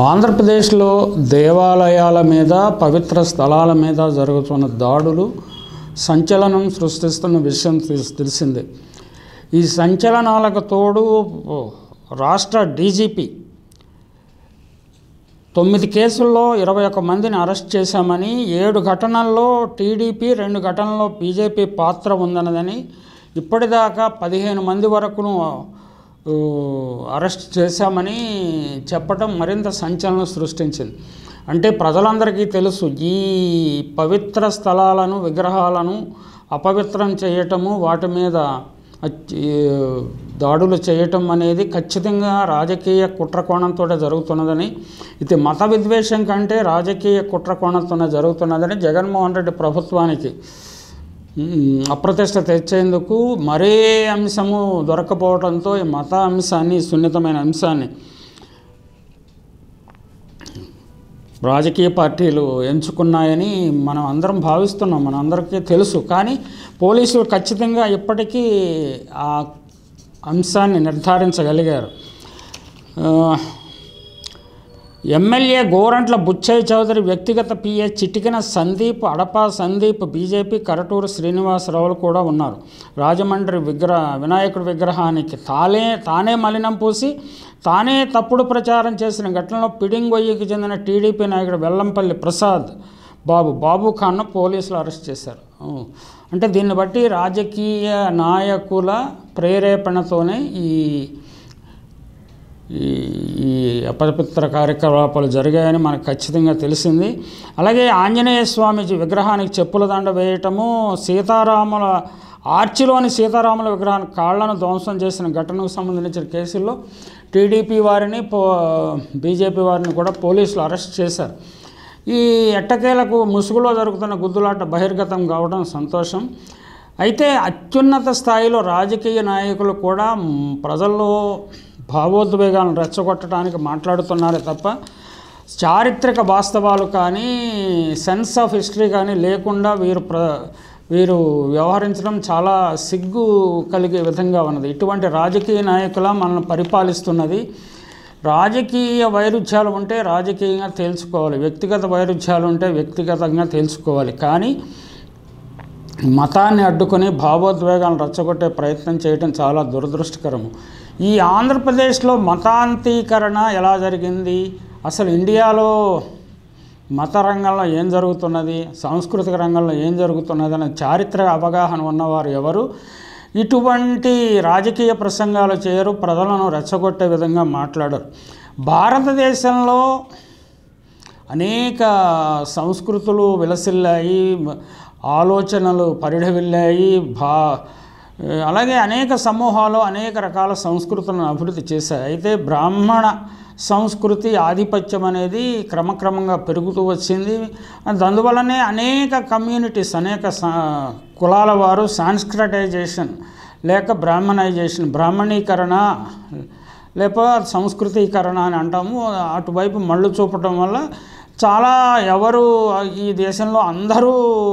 ఆంధ్రప్రదేశ్లో దేవాలయాల మీద పవిత్ర స్థలాల మీద జరుగుతున్న దాడులు సంచలనం సృష్టిస్తున్న విషయం తెలిసిందే. ఈ సంచలనాలకు తోడు రాష్ట్ర డీజీపీ తొమ్మిది కేసుల్లో ఇరవై ఒక్క మందిని అరెస్ట్ చేశామని ఏడు ఘటనల్లో టీడీపీ రెండు ఘటనల్లో బీజేపీ పాత్ర ఉందన్నదని ఇప్పటిదాకా పదిహేను మంది వరకును అరెస్ట్ చేశామని చెప్పడం మరింత సంచలనం సృష్టించింది. అంటే ప్రజలందరికీ తెలుసు ఈ పవిత్ర స్థలాలను విగ్రహాలను అపవిత్రం చేయటము వాటి మీద దాడులు చేయటం అనేది ఖచ్చితంగా రాజకీయ కుట్రకోణంతో జరుగుతున్నదని ఇది మత విద్వేషం కంటే రాజకీయ కుట్రకోణంతోనే జరుగుతున్నదని జగన్మోహన్ రెడ్డి ప్రభుత్వానికి అప్రతిష్ట తెచ్చేందుకు మరే అంశము దొరకపోవడంతో ఈ మత అంశాన్ని సున్నితమైన అంశాన్ని రాజకీయ పార్టీలు ఎంచుకున్నాయని మనం అందరం భావిస్తున్నాం. మన అందరికీ తెలుసు. కానీ పోలీసులు ఖచ్చితంగా ఇప్పటికీ ఆ అంశాన్ని నిర్ధారించగలిగారు. ఎమ్మెల్యే గోరంట్ల బుచ్చయ్య చౌదరి వ్యక్తిగత పిఏ చిటికిన సందీప్ అడప సందీప్ బీజేపీ కరటూరు శ్రీనివాసరావులు కూడా ఉన్నారు. రాజమండ్రి విగ్రహ వినాయకుడి విగ్రహానికి తానే తానే మలినం పూసి తానే తప్పుడు ప్రచారం చేసిన ఘటనలో పిడింగొయ్యికి చెందిన టీడీపీ నాయకుడు వెల్లంపల్లి ప్రసాద్ బాబు బాబు ఖాన్ను పోలీసులు అరెస్ట్ చేశారు. అంటే దీన్ని బట్టి రాజకీయ నాయకుల ప్రేరేపణతోనే ఈ ఈ ఈ అపవిత్ర కార్యకలాపాలు జరిగాయని మనకు ఖచ్చితంగా తెలిసింది. అలాగే ఆంజనేయ స్వామి విగ్రహానికి చెప్పుల దండ వేయటము సీతారాముల ఆర్చిలోని సీతారాముల విగ్రహానికి కాళ్ళను ధ్వంసం చేసిన ఘటనకు సంబంధించిన కేసుల్లో టీడీపీ వారిని పో బీజేపీ వారిని కూడా పోలీసులు అరెస్ట్ చేశారు. ఈ ఎట్టకేలకు ముసుగులో జరుగుతున్న గుద్దులాట బహిర్గతం కావడం సంతోషం. అయితే అత్యున్నత స్థాయిలో రాజకీయ నాయకులు కూడా ప్రజల్లో భావోద్వేగాలను రెచ్చగొట్టడానికి మాట్లాడుతున్నారే తప్ప చారిత్రక వాస్తవాలు కానీ సెన్స్ ఆఫ్ హిస్టరీ కానీ లేకుండా వీరు ప్ర వీరు వ్యవహరించడం చాలా సిగ్గు కలిగే విధంగా ఉన్నది. ఇటువంటి రాజకీయ నాయకుల మనల్ని పరిపాలిస్తున్నది రాజకీయ వైరుధ్యాలు ఉంటే రాజకీయంగా తేల్చుకోవాలి. వ్యక్తిగత వైరుధ్యాలు ఉంటే వ్యక్తిగతంగా తేల్చుకోవాలి. కానీ మతాన్ని అడ్డుకొని భావోద్వేగాలను రెచ్చగొట్టే ప్రయత్నం చేయడం చాలా దురదృష్టకరము. ఈ ఆంధ్రప్రదేశ్లో మతాంతీకరణ ఎలా జరిగింది? అసలు ఇండియాలో మత రంగంలో ఏం జరుగుతున్నది? సాంస్కృతిక రంగంలో ఏం జరుగుతున్నది? అనే చారిత్రక అవగాహన ఉన్నవారు ఎవరు? ఇటువంటి రాజకీయ ప్రసంగాలు చేయరు ప్రజలను రెచ్చగొట్టే విధంగా మాట్లాడరు. భారతదేశంలో అనేక సంస్కృతులు విలసిల్లాయి ఆలోచనలు పరిఢవిల్లాయి భా అలాగే అనేక సమూహాలు అనేక రకాల సంస్కృతులను అభివృద్ధి చేశాయి. అయితే బ్రాహ్మణ సంస్కృతి ఆధిపత్యం అనేది క్రమక్రమంగా పెరుగుతూ వచ్చింది. అందువలనే అనేక కమ్యూనిటీస్ అనేక సా- కులాల వారు సాంస్క్రటైజేషన్ లేక బ్రాహ్మణైజేషన్ బ్రాహ్మణీకరణ లేక సంస్కృతీకరణ అని అంటాము. అటువైపు మళ్ళు చూపటం వల్ల చాలా ఎవరు ఈ దేశంలో అందరూ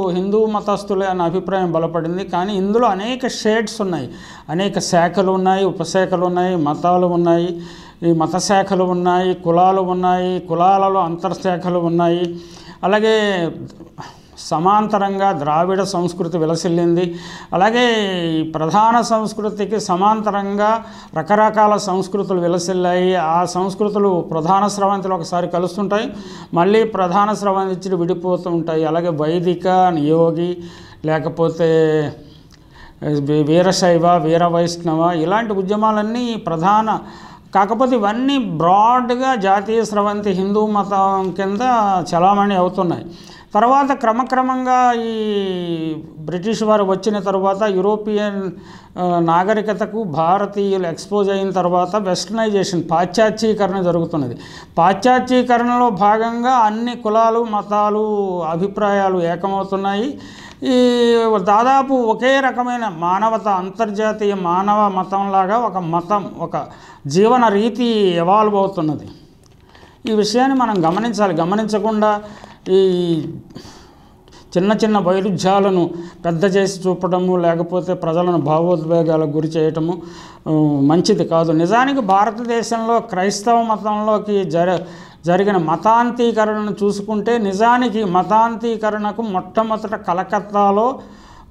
హిందూ మతస్థులే అనే అభిప్రాయం బలపడింది. కానీ ఇందులో అనేక షేడ్స్ ఉన్నాయి. అనేక శాఖలు ఉన్నాయి ఉపశాఖలు ఉన్నాయి మతాలు ఉన్నాయి. ఈ మత శాఖలు ఉన్నాయి కులాలు ఉన్నాయి కులాలలో అంతర్శాఖలు ఉన్నాయి. అలాగే సమాంతరంగా ద్రావిడ సంస్కృతి విలసిల్లింది. అలాగే ఈ ప్రధాన సంస్కృతికి సమాంతరంగా రకరకాల సంస్కృతులు విలసిల్లాయి. ఆ సంస్కృతులు ప్రధాన స్రవంతిలో ఒకసారి కలుస్తుంటాయి. మళ్ళీ ప్రధాన స్రవంతిలు విడిపోతూ ఉంటాయి. అలాగే వైదిక నియోగి లేకపోతే వీరశైవ వీర వైష్ణవ ఇలాంటి ఉద్యమాలన్నీ ప్రధాన. కాకపోతే ఇవన్నీ బ్రాడ్గా జాతీయ స్రవంతి హిందూ మతం కింద చలామణి అవుతున్నాయి. తర్వాత క్రమక్రమంగా ఈ బ్రిటిష్ వారు వచ్చిన తర్వాత యూరోపియన్ నాగరికతకు భారతీయులు ఎక్స్పోజ్ అయిన తర్వాత వెస్టర్నైజేషన్ పాశ్చాత్యీకరణ జరుగుతున్నది. పాశ్చాత్యీకరణలో భాగంగా అన్ని కులాలు మతాలు అభిప్రాయాలు ఏకమవుతున్నాయి. ఈ దాదాపు ఒకే రకమైన మానవత అంతర్జాతీయ మానవ మతంలాగా ఒక మతం ఒక జీవన రీతి ఎవాల్వ్ అవుతున్నది. ఈ విషయాన్ని మనం గమనించాలి. గమనించకుండా చిన్న చిన్న వైరుధ్యాలను పెద్ద చేసి చూపడము లేకపోతే ప్రజలను భావోద్వేగాలకు గురి చేయటము మంచిది కాదు. నిజానికి భారతదేశంలో క్రైస్తవ మతంలోకి జర జరిగిన మతాంతీకరణను చూసుకుంటే నిజానికి మతాంతీకరణకు మొట్టమొదట కలకత్తాలో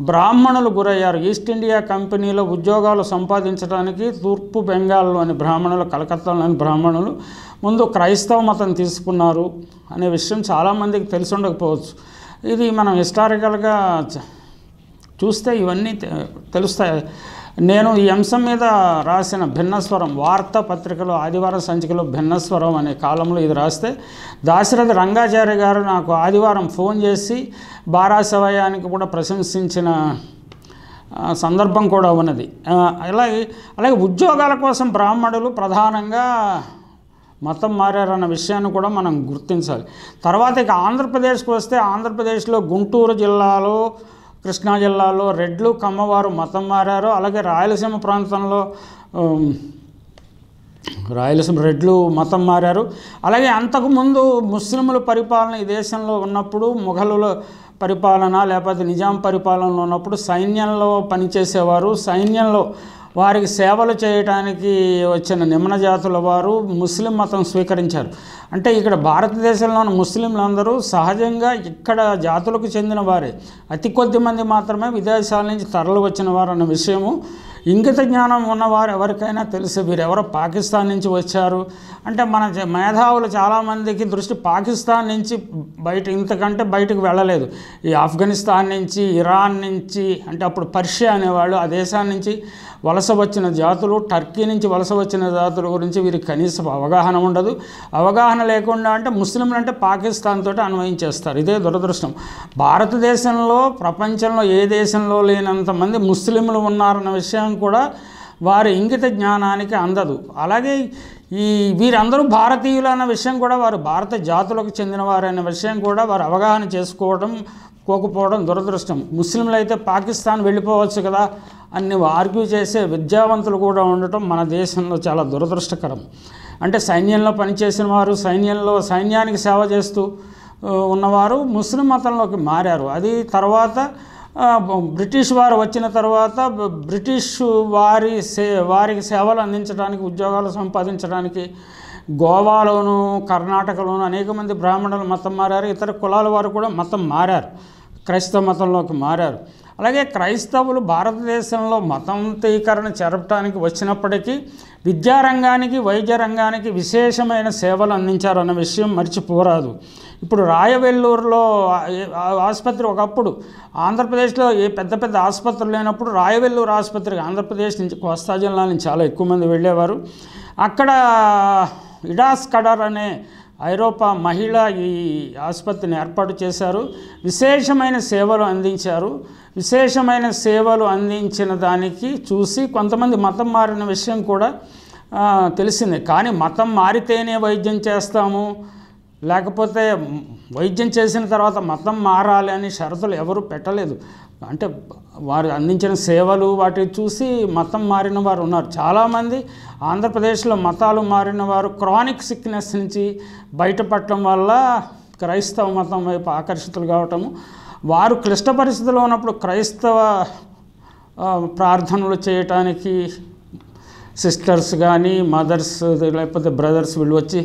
బ్రాహ్మణులు గురయ్యారు. ఈస్ట్ ఇండియా కంపెనీలో ఉద్యోగాలు సంపాదించడానికి తూర్పు బెంగాల్లోని బ్రాహ్మణులు కలకత్తాలోని బ్రాహ్మణులు ముందు క్రైస్తవ మతం తీసుకున్నారు అనే విషయం చాలామందికి తెలిసి ఉండకపోవచ్చు. ఇది మనం హిస్టారికల్గా చూస్తే ఇవన్నీ తెలుస్తాయి. నేను ఈ అంశం మీద రాసిన భిన్నస్వరం వార్తా పత్రికలో ఆదివారం సంచికలో భిన్నస్వరం అనే కాలంలో ఇది రాస్తే దాశరథ రంగాచార్య గారు నాకు ఆదివారం ఫోన్ చేసి బారాసవయానికి కూడా ప్రశంసించిన సందర్భం కూడా ఉన్నది. అలాగే అలాగే ఉద్యోగాల కోసం బ్రాహ్మణులు ప్రధానంగా మతం మారారన్న విషయాన్ని కూడా మనం గుర్తించాలి. తర్వాత ఇక ఆంధ్రప్రదేశ్కి వస్తే ఆంధ్రప్రదేశ్లో గుంటూరు జిల్లాలో కృష్ణా జిల్లాలో రెడ్లు కమ్మవారు మతం మారారు. అలాగే రాయలసీమ ప్రాంతంలో రాయలసీమ రెడ్లు మతం మారారు. అలాగే అంతకుముందు ముస్లింల పరిపాలన ఈ దేశంలో ఉన్నప్పుడు మొఘలుల పరిపాలన లేకపోతే నిజాం పరిపాలనలో ఉన్నప్పుడు సైన్యంలో పనిచేసేవారు. సైన్యంలో వారికి సేవలు చేయటానికి వచ్చిన నిమ్న జాతుల వారు ముస్లిం మతం స్వీకరించారు. అంటే ఇక్కడ భారతదేశంలోని ముస్లింలందరూ సహజంగా ఇక్కడ జాతులకు చెందిన వారే. అతి కొద్ది మంది మాత్రమే విదేశాల నుంచి తరలి వచ్చిన వారు అన్న విషయము. ఇంగిత జ్ఞానం ఉన్నవారు ఎవరికైనా తెలుసు వీరెవరో పాకిస్తాన్ నుంచి వచ్చారు. అంటే మన మేధావులు చాలామందికి దృష్టి పాకిస్తాన్ నుంచి బయట ఇంతకంటే బయటకు వెళ్ళలేదు. ఈ ఆఫ్ఘనిస్తాన్ నుంచి ఇరాన్ నుంచి అంటే అప్పుడు పర్షియా అనేవాళ్ళు ఆ దేశాన్ని నుంచి వలస వచ్చిన జాతులు టర్కీ నుంచి వలస వచ్చిన జాతుల గురించి వీరికి కనీసం అవగాహన ఉండదు. అవగాహన లేకుండా అంటే ముస్లింలు అంటే పాకిస్తాన్ తోటి అన్వయించేస్తారు ఇదే దురదృష్టం. భారతదేశంలో ప్రపంచంలో ఏ దేశంలో లేనంత మంది ముస్లింలు ఉన్నారన్న విషయం కూడా వారి ఇంగిత జ్ఞానానికి అందదు. అలాగే ఈ వీరందరూ భారతీయులు అన్న విషయం కూడా వారు భారత జాతులకు చెందినవారనే విషయం కూడా వారు అవగాహన చేసుకోవడం కోకపోవడం దురదృష్టం. ముస్లింలు అయితే పాకిస్తాన్ వెళ్ళిపోవచ్చు కదా. అన్ని ఆర్గ్యూ చేసే విద్యావంతులు కూడా ఉండటం మన దేశంలో చాలా దురదృష్టకరం. అంటే సైన్యంలో పనిచేసిన వారు సైన్యంలో సైన్యానికి సేవ చేస్తూ ఉన్నవారు ముస్లిం మతంలోకి మారారు. అది తర్వాత బ్రిటిష్ వారు వచ్చిన తర్వాత బ్రిటిష్ వారి సే వారికి సేవలు అందించడానికి ఉద్యోగాలు సంపాదించడానికి గోవాలోను కర్ణాటకలోను అనేక మంది బ్రాహ్మణులు మతం మారారు. ఇతర కులాల వారు కూడా మతం మారారు. క్రైస్తవ మతంలోకి మారారు. అలాగే క్రైస్తవులు భారతదేశంలో మతంతీకరణ జరపడానికి వచ్చినప్పటికీ విద్యారంగానికి వైద్య రంగానికి విశేషమైన సేవలు అందించారు అన్న విషయం మర్చిపోరాదు. ఇప్పుడు రాయవెల్లూరులో ఆ- ఆసుపత్రి ఒకప్పుడు ఆంధ్రప్రదేశ్లో ఏ పెద్ద పెద్ద ఆసుపత్రులు లేనప్పుడు రాయవెల్లూరు ఆసుపత్రికి ఆంధ్రప్రదేశ్ నుంచి కోస్తా జిల్లా నుంచి చాలా ఎక్కువ మంది వెళ్ళేవారు. అక్కడ ఇడాస్ కడర్ అనే ఐరోపా మహిళ ఈ ఆసుపత్రిని ఏర్పాటు చేశారు. విశేషమైన సేవలు అందించారు. విశేషమైన సేవలు అందించిన దానికి చూసి కొంతమంది మతం మారిన విషయం కూడా తెలిసింది. కానీ మతం మారితేనే వైద్యం చేస్తాము. లేకపోతే వైద్యం చేసిన తర్వాత మతం మారాలి అని షరతులు ఎవరు పెట్టలేదు. అంటే వారు అందించిన సేవలు వాటి చూసి మతం మారిన వారు ఉన్నారు. చాలామంది ఆంధ్రప్రదేశ్లో మతాలు మారిన వారు క్రానిక్ సిక్నెస్ నుంచి బయటపడటం వల్ల క్రైస్తవ మతం వైపు ఆకర్షితులు కావటము వారు క్లిష్ట పరిస్థితుల్లో ఉన్నప్పుడు క్రైస్తవ ప్రార్థనలు చేయటానికి సిస్టర్స్ కానీ మదర్స్ లేకపోతే బ్రదర్స్ వీళ్ళు వచ్చి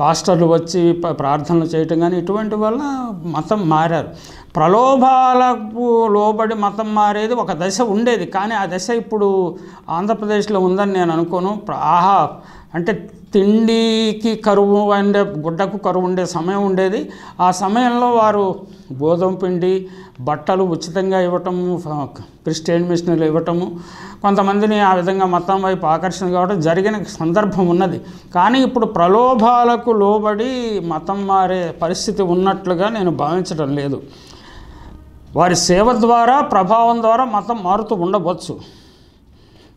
పాస్టర్లు వచ్చి ప్రార్థనలు చేయటం కానీ ఇటువంటి వల్ల మతం మారారు. ప్రలోభాలకు లోబడి మతం మారేది ఒక దశ ఉండేది. కానీ ఆ దశ ఇప్పుడు ఆంధ్రప్రదేశ్లో ఉందని నేను అనుకోను. ఆహా! అంటే తిండికి కరువు ఉండే గుడ్డకు కరువు ఉండే సమయం ఉండేది. ఆ సమయంలో వారు గోధుమ పిండి బట్టలు ఉచితంగా ఇవ్వటము క్రిస్టియన్ మిషనరీలు ఇవ్వటము కొంతమందిని ఆ విధంగా మతం వైపు ఆకర్షణ కావడం జరిగిన సందర్భం ఉన్నది. కానీ ఇప్పుడు ప్రలోభాలకు లోబడి మతం మారే పరిస్థితి ఉన్నట్లుగా నేను భావించడం లేదు. వారి సేవ ద్వారా ప్రభావం ద్వారా మతం మారుతూ ఉండవచ్చు.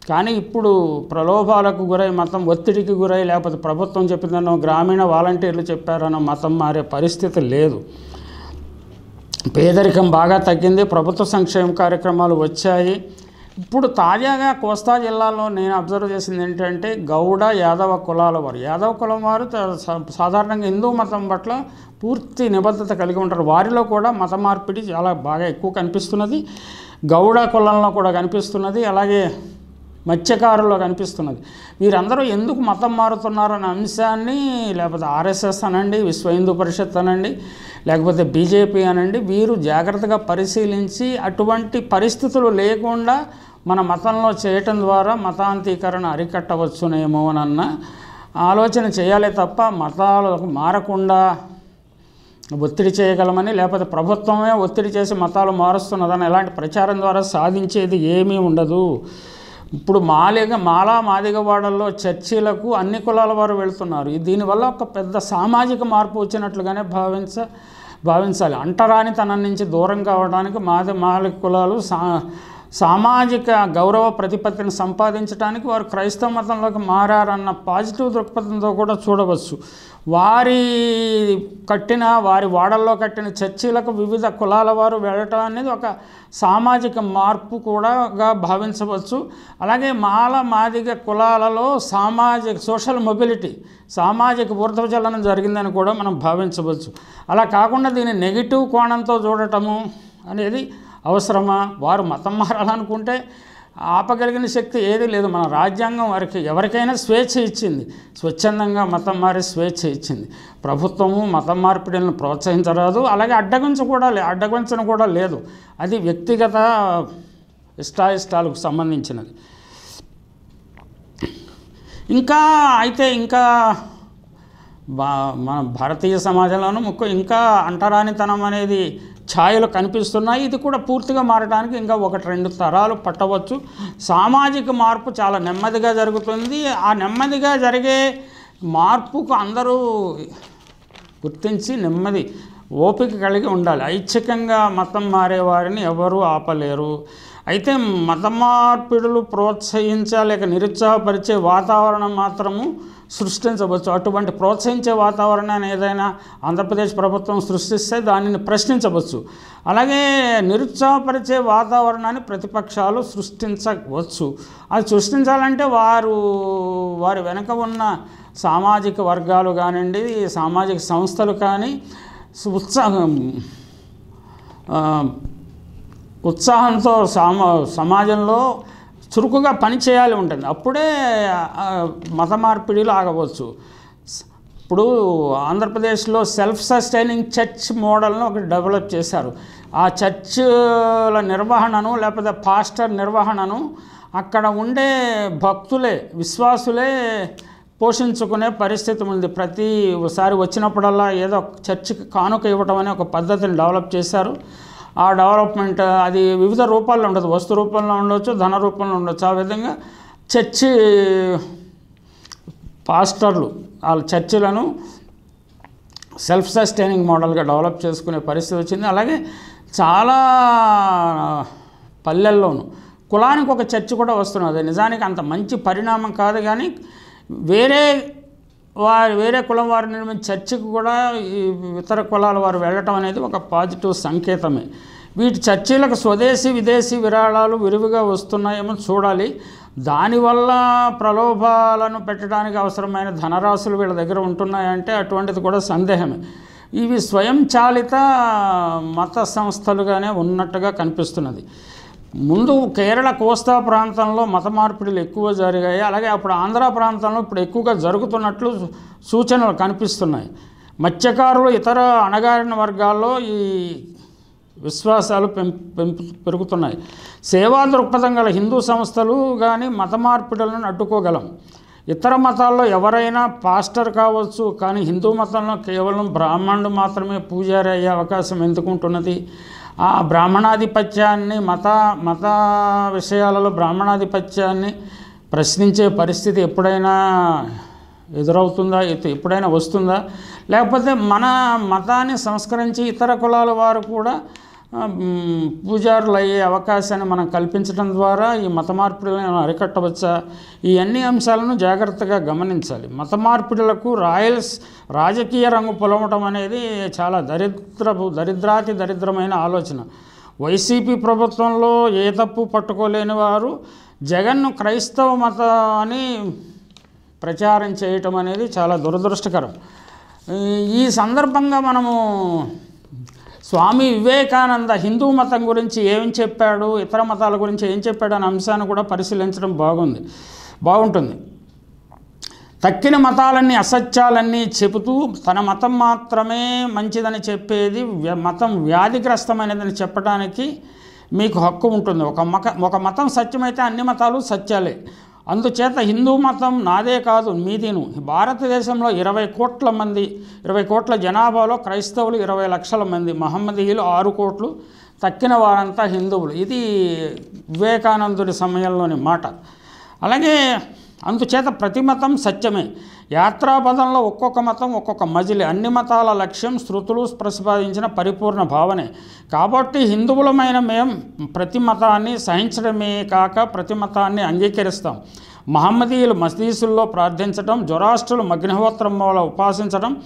కానీ ఇప్పుడు ప్రలోభాలకు గురై మతం ఒత్తిడికి గురై లేకపోతే ప్రభుత్వం చెప్పిందనో గ్రామీణ వాలంటీర్లు చెప్పారనో మతం మారే పరిస్థితి లేదు. పేదరికం బాగా తగ్గింది ప్రభుత్వ సంక్షేమ కార్యక్రమాలు వచ్చాయి. ఇప్పుడు తాజాగా కోస్తా జిల్లాలో నేను అబ్జర్వ్ చేసింది ఏంటంటే గౌడ యాదవ కులాల వారు. యాదవ కులం వారు సా- సాధారణంగా హిందూ మతం పట్ల పూర్తి నిబద్ధత కలిగి ఉంటారు. వారిలో కూడా మత మార్పిడి చాలా బాగా ఎక్కువ కనిపిస్తున్నది. గౌడ కులంలో కూడా కనిపిస్తున్నది. అలాగే మత్స్యకారుల్లో కనిపిస్తున్నది. వీరందరూ ఎందుకు మతం మారుతున్నారన్న అంశాన్ని లేకపోతే ఆర్ఎస్ఎస్ అనండి విశ్వ హిందూ పరిషత్ అనండి లేకపోతే బీజేపీ అనండి వీరు జాగ్రత్తగా పరిశీలించి అటువంటి పరిస్థితులు లేకుండా మన మతంలో చేయటం ద్వారా మతాంతీకరణ అరికట్టవచ్చునేమోనన్న ఆలోచన చేయాలి తప్ప మతాలకు మారకుండా ఒత్తిడి చేయగలమని లేకపోతే ప్రభుత్వమే ఒత్తిడి చేసి మతాలు మారుస్తున్నదని ఎలాంటి ప్రచారం ద్వారా సాధించేది ఏమీ ఉండదు. ఇప్పుడు మాలిగ మాలా మాదిగవాడల్లో చర్చిలకు అన్ని కులాల వారు వెళ్తున్నారు. దీనివల్ల ఒక పెద్ద సామాజిక మార్పు వచ్చినట్లుగానే భావించ భావించాలి. అంటరానితనం నుంచి దూరం కావడానికి మాది మాలిక కులాలు సా సామాజిక గౌరవ ప్రతిపత్తిని సంపాదించడానికి వారు క్రైస్తవ మతంలోకి మారారన్న పాజిటివ్ దృక్పథంతో కూడా చూడవచ్చు. వారి కట్టిన వారి వాడల్లో కట్టిన చర్చిలకు వివిధ కులాల వారు వెళ్ళటం అనేది ఒక సామాజిక మార్పు కూడాగా భావించవచ్చు. అలాగే మాల మాదిగ కులాలలో సామాజిక సోషల్ మొబిలిటీ సామాజిక ఊర్ధ్వచలనం జరిగిందని కూడా మనం భావించవచ్చు. అలా కాకుండా దీన్ని నెగిటివ్ కోణంతో చూడటము అనేది అవసరమా? వారు మతం మారాలనుకుంటే ఆపగలిగిన శక్తి ఏది లేదు. మన రాజ్యాంగం వారికి ఎవరికైనా స్వేచ్ఛ ఇచ్చింది. స్వచ్ఛందంగా మతం మారే స్వేచ్ఛ ఇచ్చింది. ప్రభుత్వము మతం మార్పిడిలను ప్రోత్సహించరాదు. అలాగే అడ్డగించ కూడా లే అడ్డగించను కూడా లేదు. అది వ్యక్తిగత ఇష్టాయిష్టాలకు సంబంధించినది. ఇంకా అయితే ఇంకా మన భారతీయ సమాజంలోనూ ముఖ్య ఇంకా అంటరానితనం అనేది ఛాయలు కనిపిస్తున్నాయి. ఇది కూడా పూర్తిగా మారడానికి ఇంకా ఒకటి రెండు తరాలు పట్టవచ్చు. సామాజిక మార్పు చాలా నెమ్మదిగా జరుగుతుంది. ఆ నెమ్మదిగా జరిగే మార్పుకు అందరూ గుర్తించి నెమ్మది ఓపిక కలిగి ఉండాలి. ఐచ్ఛికంగా మతం మారేవారిని ఎవరూ ఆపలేరు. అయితే మత మార్పిడులు ప్రోత్సహించలేక నిరుత్సాహపరిచే వాతావరణం మాత్రము సృష్టించవచ్చు. అటువంటి ప్రోత్సహించే వాతావరణాన్ని ఏదైనా ఆంధ్రప్రదేశ్ ప్రభుత్వం సృష్టిస్తే దానిని ప్రశ్నించవచ్చు. అలాగే నిరుత్సాహపరిచే వాతావరణాన్ని ప్రతిపక్షాలు సృష్టించవచ్చు. అది సృష్టించాలంటే వారు వారి వెనుక ఉన్న సామాజిక వర్గాలు కానివ్వండి సామాజిక సంస్థలు కానీ ఉత్సాహం ఉత్సాహంతో సామా సమాజంలో చురుకుగా పనిచేయాలి ఉంటుంది. అప్పుడే మత మార్పిడిలు ఆగవచ్చు ఇప్పుడు ఆంధ్రప్రదేశ్లో సెల్ఫ్ సస్టైనింగ్ చర్చ్ మోడల్ను ఒకటి డెవలప్ చేశారు. ఆ చర్చ్ల నిర్వహణను లేకపోతే పాస్టర్ నిర్వహణను అక్కడ ఉండే భక్తులే విశ్వాసులే పోషించుకునే పరిస్థితి ఉంది. ప్రతి ఒకసారి వచ్చినప్పుడల్లా ఏదో ఒక చర్చికి కానుక ఇవ్వటం అనే ఒక పద్ధతిని డెవలప్ చేశారు. ఆ డెవలప్మెంట్ అది వివిధ రూపాల్లో ఉండదు. వస్తు రూపంలో ఉండొచ్చు ధన రూపంలో ఉండొచ్చు. ఆ విధంగా చర్చి పాస్టర్లు వాళ్ళ చర్చిలను సెల్ఫ్ సస్టైనింగ్ మోడల్గా డెవలప్ చేసుకునే పరిస్థితి వచ్చింది. అలాగే చాలా పల్లెల్లోనూ కులానికి ఒక చర్చ్ కూడా వస్తున్నది. నిజానికి అంత మంచి పరిణామం కాదు కానీ వేరే వారు వేరే కులం వారు నిర్మించిన చర్చికి కూడా ఇతర కులాల వారు వెళ్ళటం అనేది ఒక పాజిటివ్ సంకేతమే. వీటి చర్చీలకు స్వదేశీ విదేశీ విరాళాలు విరివిగా వస్తున్నాయేమో చూడాలి. దానివల్ల ప్రలోభాలను పెట్టడానికి అవసరమైన ధనరాశులు వీళ్ళ దగ్గర ఉంటున్నాయంటే అటువంటిది కూడా సందేహమే. ఇవి స్వయంచాలిత మత సంస్థలుగానే ఉన్నట్టుగా కనిపిస్తున్నది. ముందు కేరళ కోస్తా ప్రాంతంలో మత మార్పిడులు ఎక్కువ జరిగాయి. అలాగే అప్పుడు ఆంధ్ర ప్రాంతంలో ఇప్పుడు ఎక్కువగా జరుగుతున్నట్లు సూచనలు కనిపిస్తున్నాయి. మత్స్యకారులు ఇతర అణగారిన వర్గాల్లో ఈ విశ్వాసాలు పెంపు పెరుగుతున్నాయి. సేవా దృక్పథం గల హిందూ సంస్థలు కానీ మత మార్పిడులను అడ్డుకోగలం. ఇతర మతాల్లో ఎవరైనా పాస్టర్ కావచ్చు కానీ హిందూ మతంలో కేవలం బ్రాహ్మణుడు మాత్రమే పూజారి అయ్యే అవకాశం ఎందుకుంటున్నది ఆ బ్రాహ్మణాధిపత్యాన్ని మత మత విషయాలలో బ్రాహ్మణాధిపత్యాన్ని ప్రశ్నించే పరిస్థితి ఎప్పుడైనా ఎదురవుతుందా? ఎప్పుడైనా వస్తుందా? లేకపోతే మన మతాన్ని సంస్కరించి ఇతర కులాల వారు కూడా పూజారులు అయ్యే అవకాశాన్ని మనం కల్పించడం ద్వారా ఈ మత మార్పిడులను అరికట్టవచ్చా? ఈ అన్ని అంశాలను జాగ్రత్తగా గమనించాలి. మత మార్పిడులకు రాయల్స్ రాజకీయ రంగు పొలవటం అనేది చాలా దరిద్రపు దరిద్రాతి దరిద్రమైన ఆలోచన. వైసీపీ ప్రభుత్వంలో ఏ తప్పు పట్టుకోలేని వారు జగన్ను క్రైస్తవ మత అని ప్రచారం చేయటం అనేది చాలా దురదృష్టకరం. ఈ- ఈ సందర్భంగా మనము స్వామి వివేకానంద హిందూ మతం గురించి ఏం చెప్పాడు ఇతర మతాల గురించి ఏం చెప్పాడు అనే అంశాన్ని కూడా పరిశీలించడం బాగుంది బాగుంటుంది. తక్కిన మతాలన్నీ అసత్యాలన్నీ చెబుతూ తన మతం మాత్రమే మంచిదని చెప్పేది మతం వ్యాధిగ్రస్తమైనదని చెప్పడానికి మీకు హక్కు ఉంటుంది. ఒక మక ఒక మతం సత్యమైతే అన్ని మతాలు సత్యాలే. అందుచేత హిందూ మతం నాదే కాదు మీదిను. భారతదేశంలో ఇరవై కోట్ల మంది ఇరవై కోట్ల జనాభాలో క్రైస్తవులు ఇరవై లక్షల మంది మహమ్మదీయులు ఆరు కోట్లు తక్కిన వారంతా హిందువులు. ఇది వివేకానందుడి సమయంలోని మాట. అలాగే అందుచేత ప్రతి మతం సత్యమే. యాత్రాపదంలో ఒక్కొక్క మతం ఒక్కొక్క మజిలి. అన్ని మతాల లక్ష్యం శృతులు ప్రతిపాదించిన పరిపూర్ణ భావనే. కాబట్టి హిందువులమైన మేం ప్రతి మతాన్ని సహించడమే కాక ప్రతి మతాన్ని అంగీకరిస్తాం. మహమ్మదీయులు మసీసుల్లో ప్రార్థించడం జొరాష్ట్రులు అగ్నిహోత్రం వల్ల ఉపాసించడం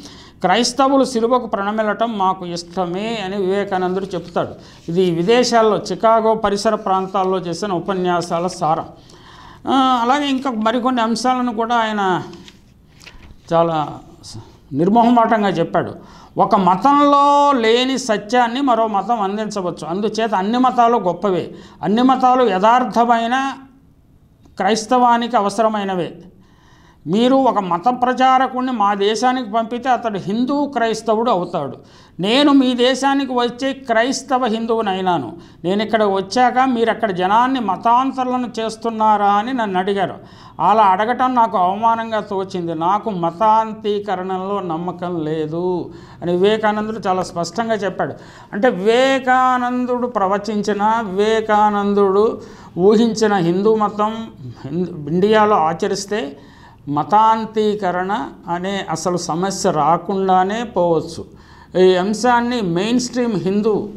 క్రైస్తవులు సిలువకు ప్రణమిల్లటం మాకు ఇష్టమే అని వివేకానందుడు చెప్తాడు. ఇది విదేశాల్లో చికాగో పరిసర ప్రాంతాల్లో చేసిన ఉపన్యాసాల సారం. అలాగే ఇంకా మరికొన్ని అంశాలను కూడా ఆయన చాలా నిర్మోహమాటంగా చెప్పాడు. ఒక మతంలో లేని సత్యాన్ని మరో మతం అందించవచ్చు. అందుచేత అన్ని మతాలు గొప్పవే. అన్ని మతాలు యథార్థమైన క్రైస్తవానికి అవసరమైనవే. మీరు ఒక మత ప్రచారకుడిని మా దేశానికి పంపితే అతడు హిందూ క్రైస్తవుడు అవుతాడు. నేను మీ దేశానికి వచ్చే క్రైస్తవ హిందువునైనాను. నేను ఇక్కడ వచ్చాక మీరు అక్కడ జనాన్ని మతాంతరులను చేస్తున్నారా అని నన్ను అడిగారు. అలా అడగటం నాకు అవమానంగా తోచింది. నాకు మతాంతీకరణలో నమ్మకం లేదు అని వివేకానందుడు చాలా స్పష్టంగా చెప్పాడు. అంటే వివేకానందుడు ప్రవచించిన వివేకానందుడు ఊహించిన హిందూ మతం ఇండియాలో ఆచరిస్తే మతాంతీకరణ అనే అసలు సమస్య రాకుండానే పోవచ్చు. ఈ అంశాన్ని మెయిన్ స్ట్రీమ్ హిందూ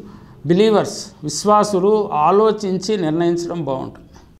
బిలీవర్స్ విశ్వాసులు ఆలోచించి నిర్ణయించడం బాగుంటుంది.